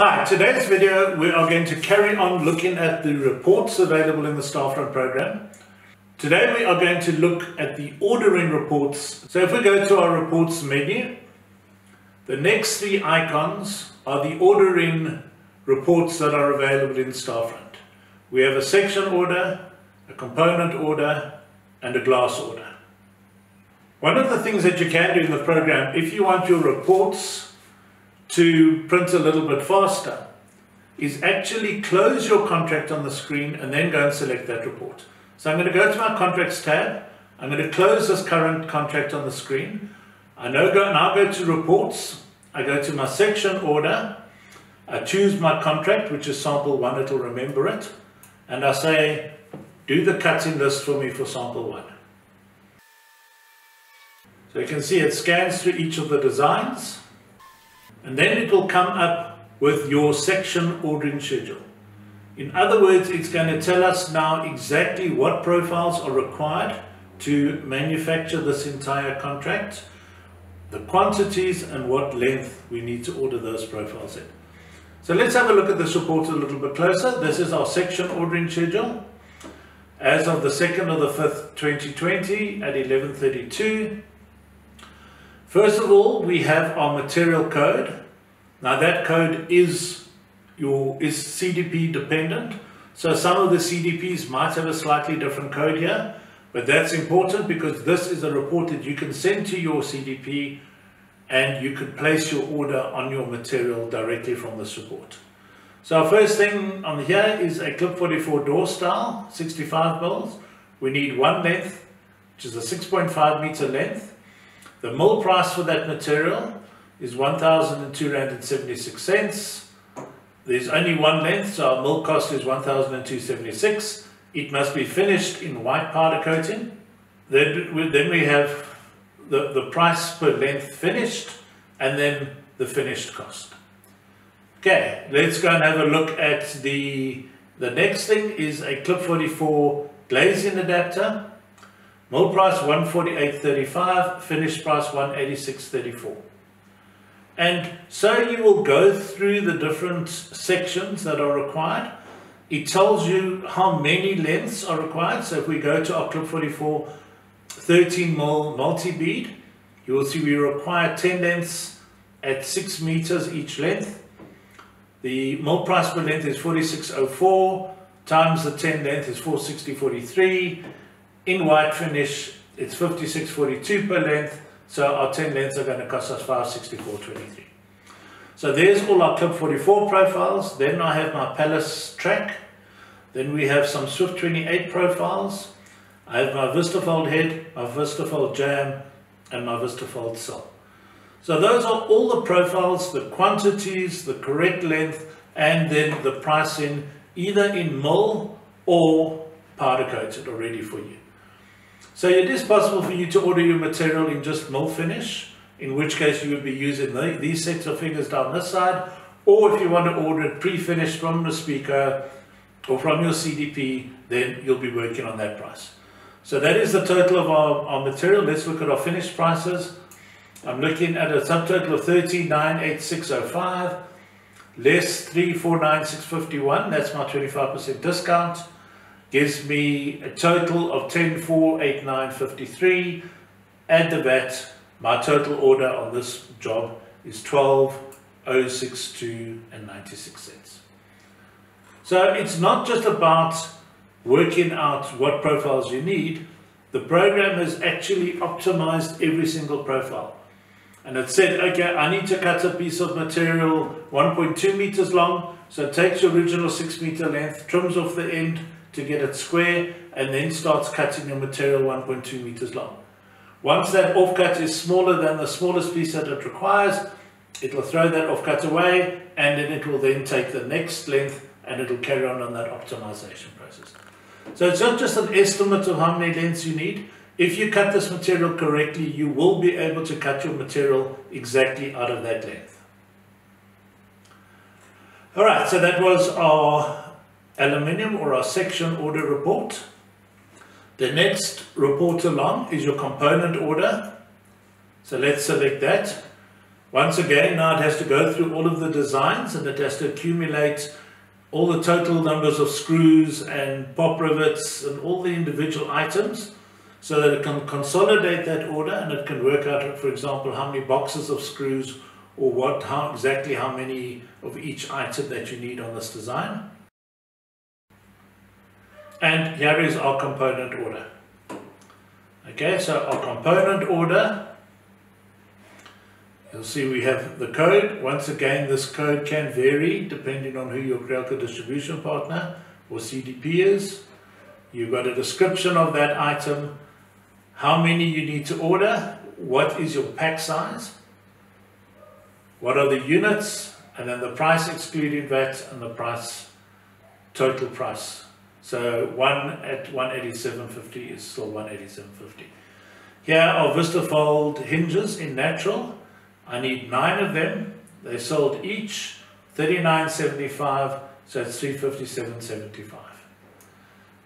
Hi, today's video we are going to carry on looking at the reports available in the Starfront program. Today we are going to look at the ordering reports. So if we go to our reports menu, the next three icons are the ordering reports that are available in Starfront. We have a section order, a component order, and a glass order. One of the things that you can do in the program, if you want your reports to print a little bit faster, is actually close your contract on the screen and then go and select that report. So I'm going to go to my contracts tab. I'm going to close this current contract on the screen. I now go, now go to reports. I go to my section order. I choose my contract, which is sample one, it'll remember it. And I say, do the cutting list for me for sample one. So you can see it scans through each of the designs and then it will come up with your section ordering schedule. In other words, it's going to tell us now exactly what profiles are required to manufacture this entire contract, the quantities and what length we need to order those profiles in. So let's have a look at this report a little bit closer. This is our section ordering schedule. As of the 2nd of the 5th, 2020 at 1132, First of all, we have our material code. Now that code is your is CDP dependent. So some of the CDPs might have a slightly different code here, but that's important because this is a report that you can send to your CDP and you can place your order on your material directly from this report. So our first thing on here is a clip 44 door style, 65 mils. We need one length, which is a 6.5 meter length. The mill price for that material is 1,002 Rand and 76 cents. There's only one length, so our mill cost is 1,276. It must be finished in white powder coating. Then we, then we have the, the price per length finished and then the finished cost. Okay, let's go and have a look at the, the next thing is a Clip 44 glazing adapter. Mill price 148.35, finished price 186.34. And so you will go through the different sections that are required. It tells you how many lengths are required. So if we go to Clip 44 13 mil multi-bead, you will see we require 10 lengths at 6 meters each length. The mill price per length is 46.04 times the 10 length is 460.43 in white finish, it's 56.42 per length, so our 10 lengths are going to cost us 564.23. So there's all our Clip 44 profiles. Then I have my Palace track. Then we have some Swift 28 profiles. I have my Vistafold head, my Vistafold jamb, and my Vistafold cell. So those are all the profiles, the quantities, the correct length, and then the pricing either in mill or powder coated or ready for you. So it is possible for you to order your material in just mill finish, in which case you would be using the, these sets of fingers down this side, or if you want to order it pre-finished from the speaker or from your CDP, then you'll be working on that price. So that is the total of our, our material. Let's look at our finished prices. I'm looking at a subtotal of 39,8605 less 349,651. That's my 25% discount gives me a total of 10,489.53. Add the VAT, my total order on this job is 12,062 and 96 cents. So it's not just about working out what profiles you need, the program has actually optimized every single profile. And it said, okay, I need to cut a piece of material 1.2 meters long, so it takes your original 6 meter length, trims off the end, to get it square and then starts cutting your material 1.2 meters long. Once that offcut is smaller than the smallest piece that it requires, it will throw that offcut away and then it will then take the next length and it will carry on on that optimization process. So it's not just an estimate of how many lengths you need. If you cut this material correctly, you will be able to cut your material exactly out of that length. Alright, so that was our aluminium or our section order report. The next report along is your component order. So let's select that. Once again, now it has to go through all of the designs and it has to accumulate all the total numbers of screws and pop rivets and all the individual items so that it can consolidate that order and it can work out, for example, how many boxes of screws or what, how exactly how many of each item that you need on this design. And here is our component order. Okay, so our component order, you'll see we have the code. Once again, this code can vary depending on who your Crealco distribution partner or CDP is. You've got a description of that item, how many you need to order, what is your pack size, what are the units, and then the price excluding VAT and the price, total price. So one at 187.50 is still 187.50. Here are Vistafold hinges in natural. I need nine of them. They sold each 39.75, so it's 357.75.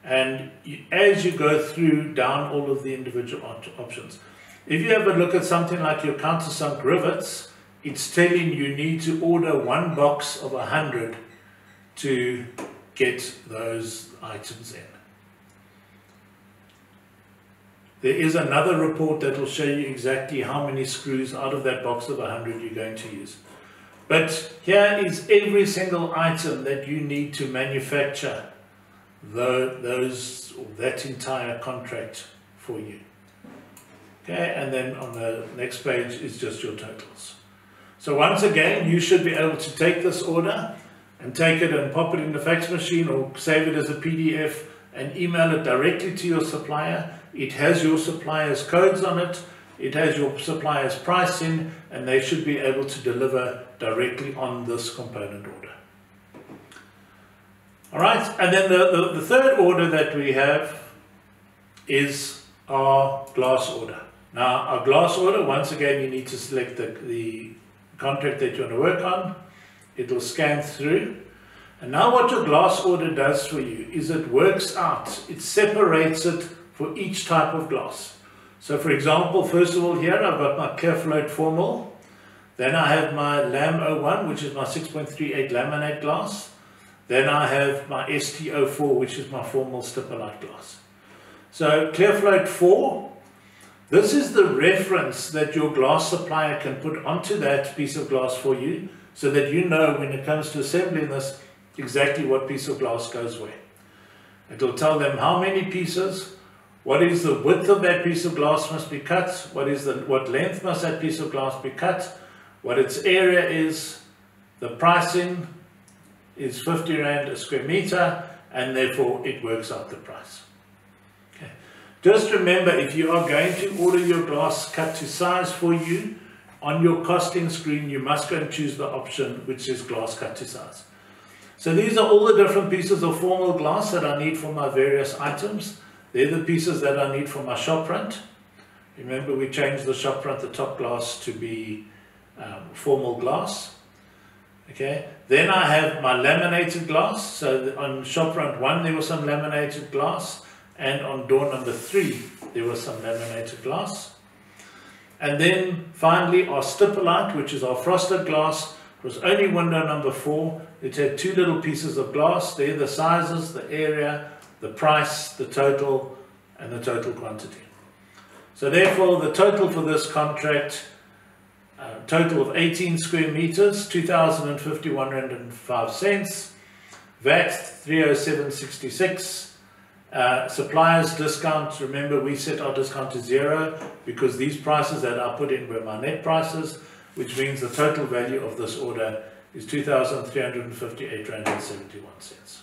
And as you go through down all of the individual op options, if you have a look at something like your countersunk rivets, it's telling you need to order one box of 100 to get those items in. There is another report that will show you exactly how many screws out of that box of 100 you're going to use. But here is every single item that you need to manufacture the, those, that entire contract for you. Okay, and then on the next page is just your totals. So once again, you should be able to take this order and take it and pop it in the fax machine or save it as a PDF and email it directly to your supplier. It has your supplier's codes on it. It has your supplier's pricing and they should be able to deliver directly on this component order. All right, and then the, the, the third order that we have is our glass order. Now, our glass order, once again, you need to select the, the contract that you want to work on. It will scan through. And now what your glass order does for you is it works out, it separates it for each type of glass. So for example, first of all here I've got my Clearfloat formal. Then I have my LAM 01, which is my 6.38 laminate glass. Then I have my ST04, which is my formal stippolyte glass. So Clearfloat 4 this is the reference that your glass supplier can put onto that piece of glass for you so that you know when it comes to assembling this exactly what piece of glass goes where. It will tell them how many pieces, what is the width of that piece of glass must be cut, what is the what length must that piece of glass be cut, what its area is, the pricing is 50 rand a square meter and therefore it works out the price. Okay. Just remember, if you are going to order your glass cut to size for you, on your costing screen, you must go and choose the option which is glass cut to size. So these are all the different pieces of formal glass that I need for my various items. They're the pieces that I need for my shop front. Remember we changed the shop front, the top glass to be um, formal glass. Okay, then I have my laminated glass. So on shop front one there was some laminated glass and on door number three there was some laminated glass. And then finally our stippolyte, which is our frosted glass, was only window number four. It had two little pieces of glass. They're the sizes, the area, the price, the total, and the total quantity. So therefore, the total for this contract, uh, total of 18 square meters, 2,051 rand and 5 cents, VAT 307.66, uh, suppliers discount, remember we set our discount to zero because these prices that I put in were my net prices, which means the total value of this order is 2,358 Rand and 71 cents.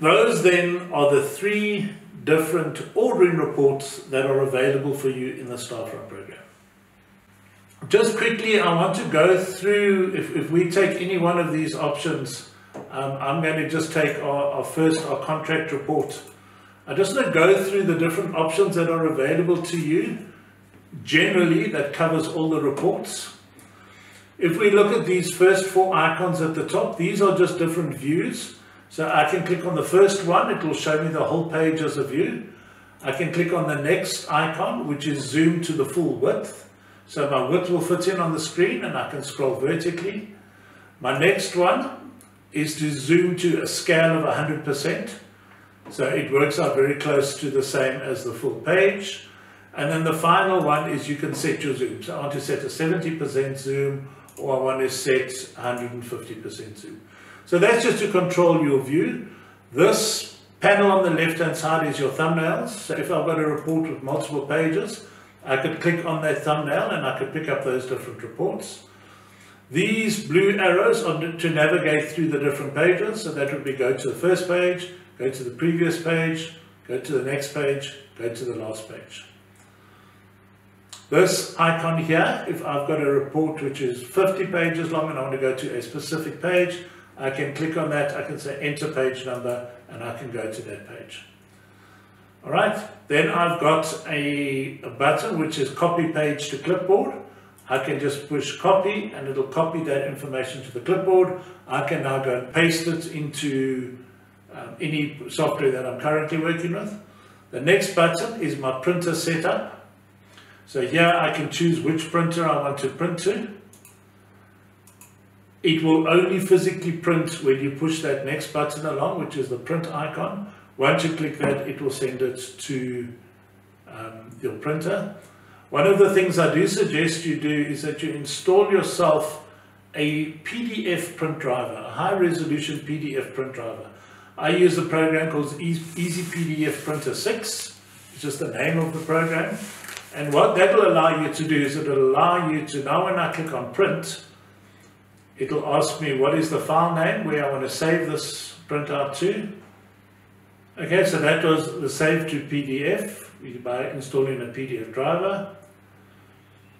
Those then are the three different ordering reports that are available for you in the Starfront program. Just quickly, I want to go through, if, if we take any one of these options um, I'm going to just take our, our, first, our contract report. I just want to go through the different options that are available to you. Generally, that covers all the reports. If we look at these first four icons at the top, these are just different views. So I can click on the first one, it will show me the whole page as a view. I can click on the next icon, which is zoom to the full width. So my width will fit in on the screen and I can scroll vertically. My next one is to zoom to a scale of 100%. So it works out very close to the same as the full page. And then the final one is you can set your zoom. So I want to set a 70% zoom or I want to set 150% zoom. So that's just to control your view. This panel on the left hand side is your thumbnails. So if I've got a report with multiple pages, I could click on that thumbnail and I could pick up those different reports. These blue arrows are to navigate through the different pages. So that would be go to the first page, go to the previous page, go to the next page, go to the last page. This icon here, if I've got a report which is 50 pages long and I want to go to a specific page, I can click on that, I can say enter page number and I can go to that page. All right, then I've got a, a button which is copy page to clipboard. I can just push copy and it'll copy that information to the clipboard. I can now go and paste it into um, any software that I'm currently working with. The next button is my printer setup. So here I can choose which printer I want to print to. It will only physically print when you push that next button along, which is the print icon. Once you click that, it will send it to um, your printer. One of the things I do suggest you do is that you install yourself a PDF print driver, a high resolution PDF print driver. I use a program called Easy PDF Printer 6. It's just the name of the program. And what that will allow you to do is it will allow you to, now when I click on print, it'll ask me what is the file name where I want to save this printout to. Okay, so that was the save to PDF by installing a PDF driver.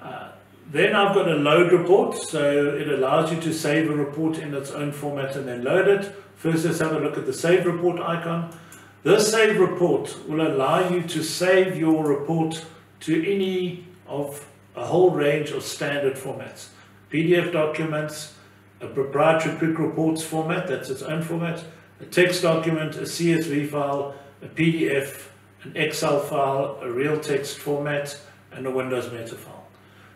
Uh, then I've got a load report, so it allows you to save a report in its own format and then load it. First, let's have a look at the save report icon. This save report will allow you to save your report to any of a whole range of standard formats. PDF documents, a proprietary quick reports format, that's its own format, a text document, a CSV file, a PDF, an Excel file, a real text format, and a Windows Meta file.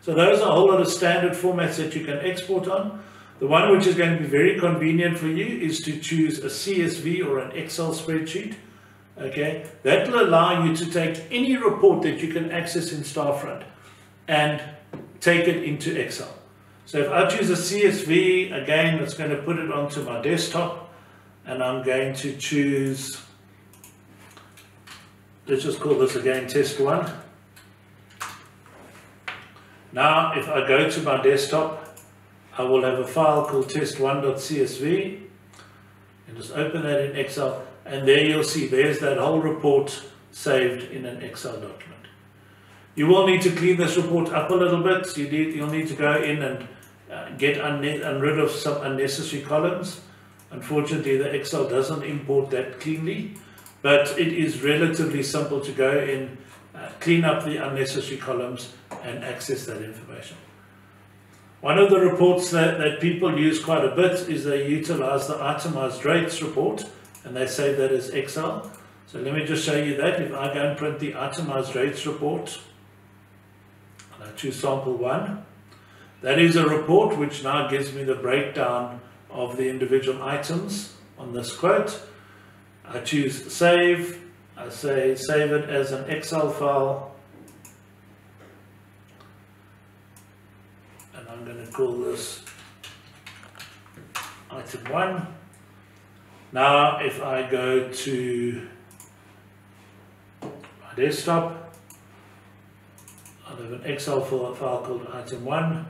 So those are a whole lot of standard formats that you can export on. The one which is going to be very convenient for you is to choose a CSV or an Excel spreadsheet. Okay, that will allow you to take any report that you can access in Starfront and take it into Excel. So if I choose a CSV, again, it's going to put it onto my desktop and I'm going to choose, let's just call this again test one. Now, if I go to my desktop, I will have a file called test1.csv and just open that in Excel and there you'll see there's that whole report saved in an Excel document. You will need to clean this report up a little bit. You need, you'll need to go in and uh, get rid of some unnecessary columns. Unfortunately, the Excel doesn't import that cleanly, but it is relatively simple to go in, uh, clean up the unnecessary columns and access that information. One of the reports that, that people use quite a bit is they utilize the itemized rates report and they save that as Excel. So let me just show you that. If I go and print the itemized rates report, and I choose sample one, that is a report which now gives me the breakdown of the individual items on this quote. I choose save, I say save it as an Excel file and I'm going to call this item 1. Now if I go to my desktop, I have an Excel file called item 1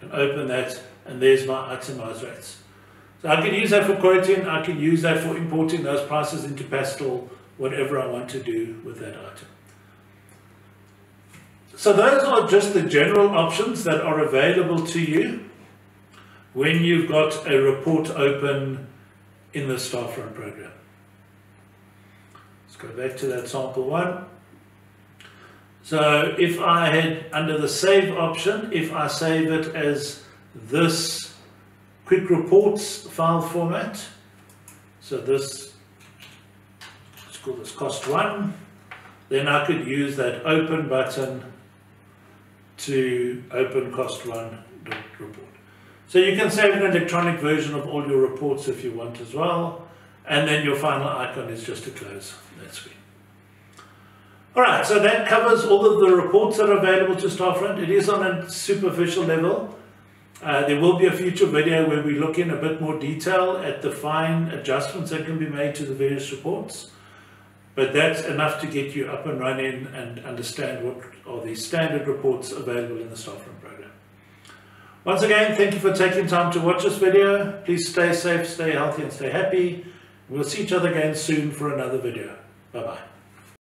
and open that and there's my itemized rates. So I can use that for quoting, I can use that for importing those prices into Pastel, whatever I want to do with that item. So those are just the general options that are available to you when you've got a report open in the Starfront program. Let's go back to that sample one. So if I had, under the save option, if I save it as this quick reports file format, so this, let's call this cost one, then I could use that open button to open cost one report. So you can save an electronic version of all your reports if you want as well. And then your final icon is just to close that screen. All right, so that covers all of the reports that are available to Starfront. It is on a superficial level. Uh, there will be a future video where we look in a bit more detail at the fine adjustments that can be made to the various reports. But that's enough to get you up and running and understand what are the standard reports available in the Starfront program. Once again, thank you for taking time to watch this video. Please stay safe, stay healthy and stay happy. We'll see each other again soon for another video. Bye-bye.